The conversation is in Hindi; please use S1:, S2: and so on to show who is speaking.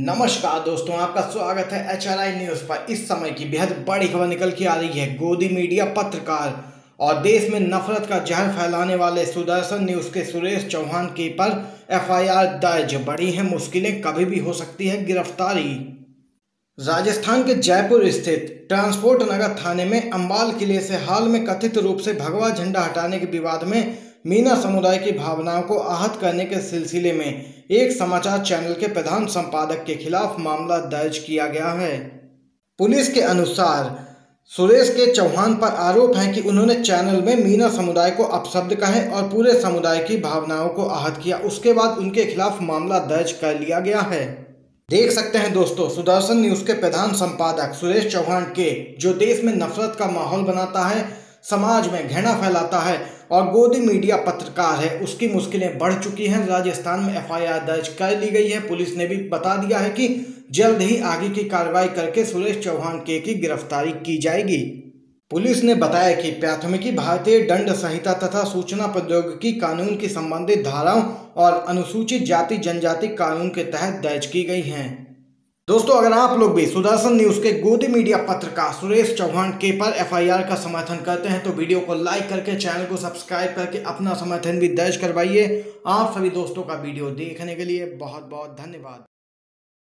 S1: नमस्कार दोस्तों, आपका स्वागत है एच आर आई न्यूज़ पर। इस समय की बेहद बड़ी खबर निकल के आ रही है, गोदी मीडिया पत्रकार और देश में नफरत का जहर फैलाने वाले सुदर्शन न्यूज़ के सुरेश चौहान के पर एफआईआर दर्ज। बड़ी है मुश्किलें, कभी भी हो सकती है गिरफ्तारी। राजस्थान के जयपुर स्थित ट्रांसपोर्ट नगर थाने में अंबाल किले से हाल में कथित रूप से भगवा झंडा हटाने के विवाद में मीना समुदाय की भावनाओं को आहत करने के सिलसिले में एक समाचार चैनल के प्रधान संपादक के खिलाफ मामला दर्ज किया गया है। पुलिस के अनुसार, सुरेश के चौहान पर आरोप है कि उन्होंने चैनल में मीना समुदाय को अपशब्द कहे और पूरे समुदाय की भावनाओं को आहत किया। उसके बाद उनके खिलाफ मामला दर्ज कर लिया गया है। देख सकते हैं दोस्तों, सुदर्शन न्यूज़ के प्रधान संपादक सुरेश चौहान के जो देश में नफरत का माहौल बनाता है समाज में घृणा फैलाता है और गोदी मीडिया पत्रकार है। उसकी मुश्किलें बढ़ चुकी हैं। राजस्थान में एफआईआर दर्ज कर ली गई है। पुलिस ने भी बता दिया है कि जल्द ही आगे की कार्रवाई करके सुरेश चौहान के की गिरफ्तारी की जाएगी। पुलिस ने बताया कि प्राथमिकी, भारतीय दंड संहिता तथा सूचना प्रौद्योगिकी कानून की संबंधित धाराओं और अनुसूचित जाति जनजाति कानून के तहत दर्ज की गई हैं। दोस्तों, अगर आप लोग भी सुदर्शन न्यूज़ के गोदी मीडिया पत्रकार सुरेश चौहान के पर एफआईआर का समर्थन करते हैं तो वीडियो को लाइक करके, चैनल को सब्सक्राइब करके अपना समर्थन भी दर्ज करवाइए। आप सभी दोस्तों का वीडियो देखने के लिए बहुत बहुत धन्यवाद।